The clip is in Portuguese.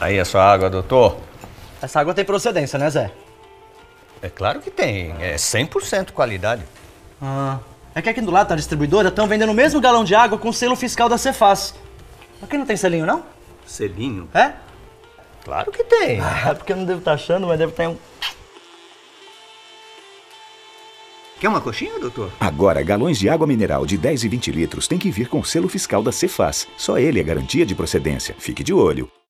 Aí é a sua água, doutor. Essa água tem procedência, né, Zé? É claro que tem. É 100% qualidade. Ah, é que aqui do lado tá da distribuidora estão vendendo o mesmo galão de água com selo fiscal da Cefaz. Aqui não tem selinho, não? Selinho? É? Claro que tem. É porque eu não devo estar achando, mas deve tá ter um... Quer uma coxinha, doutor? Agora, galões de água mineral de 10 e 20 litros têm que vir com selo fiscal da Cefaz. Só ele é garantia de procedência. Fique de olho.